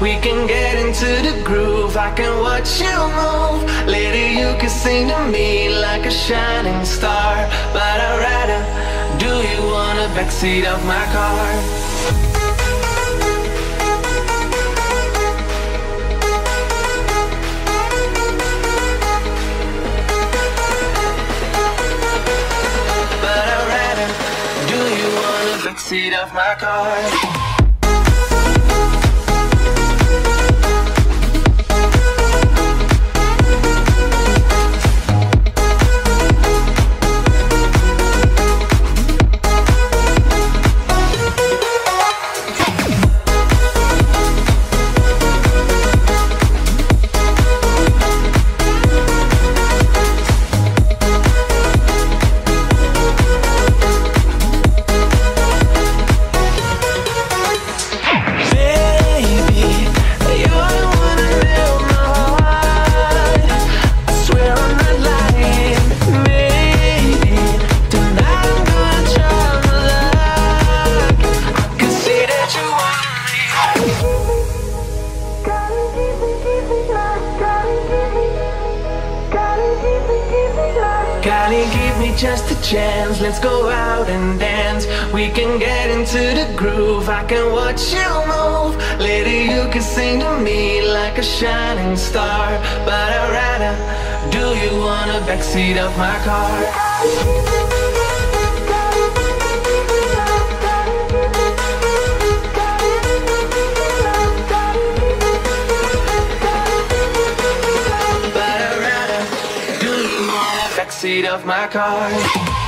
We can get into the groove, I can watch you move. Lady, you can sing to me like a shining star. But I'd rather do you on the backseat of my car. Backseat of my car a. Let's go out and dance. We can get into the groove. I can watch you move. Lady, you can sing to me like a shining star. But I'd rather do you on the backseat of my car. Backseat of my car.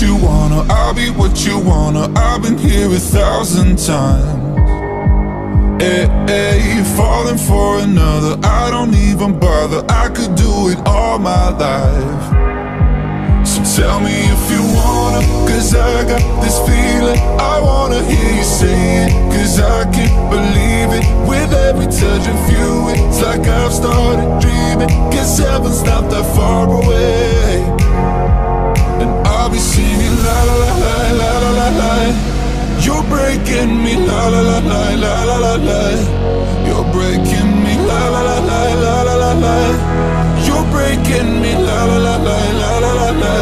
You wanna, I'll be what you wanna. I've been here a thousand times. Eh, eh, hey, hey, falling for another, I don't even bother. I could do it all my life. So tell me if you wanna, cause I got this feeling. I wanna hear you say it, cause I can't believe it. With every touch of you, it's like I've started dreaming. Guess heaven's not that far away. Breaking me la la la la la la la la You're breaking me la la la la la la la la You're breaking me la la la la la la la la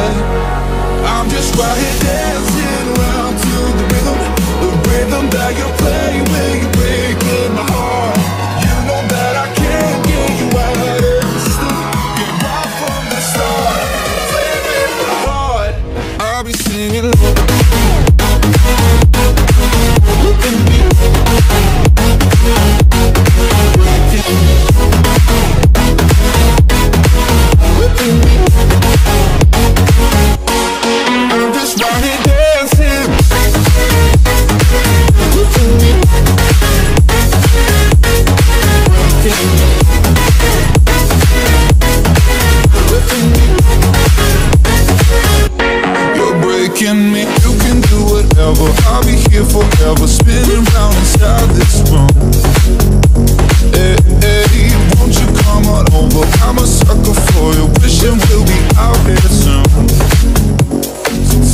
I'm just right here dancing around to the rhythm The rhythm that you play you're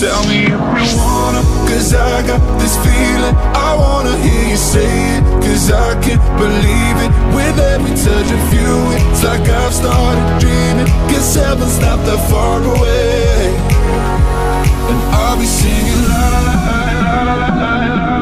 Tell me if you wanna, cause I got this feeling. I wanna hear you say it, cause I can't believe it. With every touch of you, it's like I've started dreaming. Cause heaven's not that far away. And I'll be singing. la la la la la la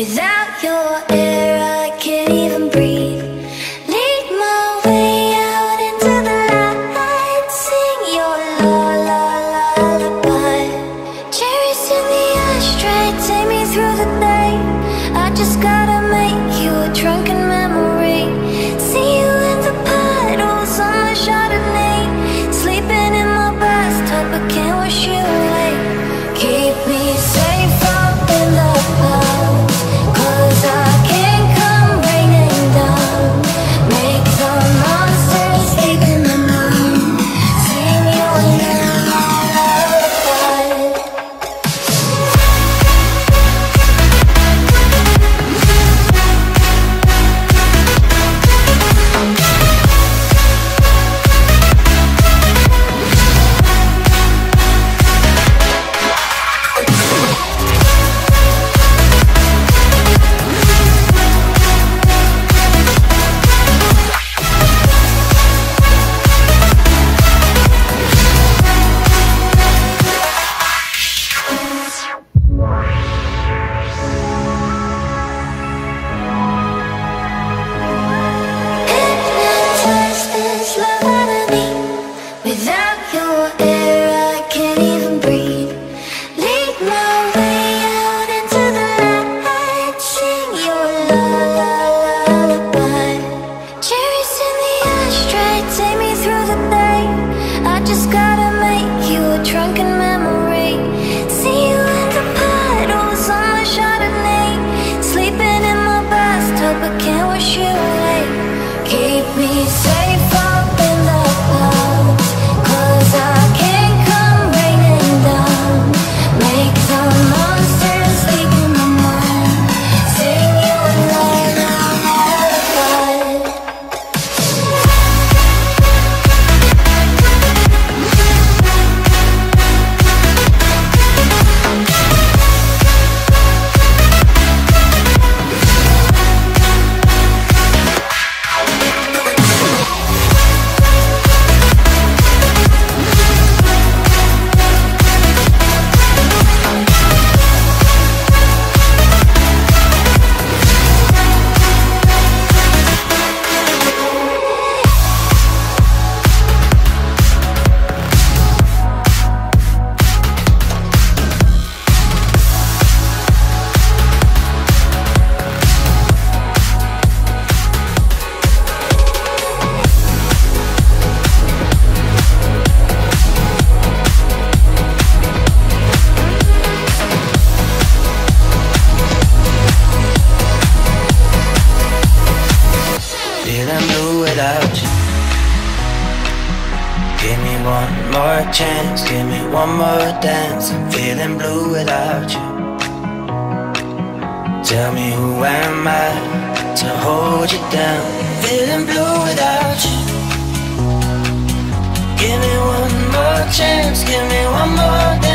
without you. gotta make you a drunken memory. Give me one more dance. I'm feeling blue without you. Tell me who am I to hold you down? Feeling blue without you. Give me one more chance. Give me one more dance.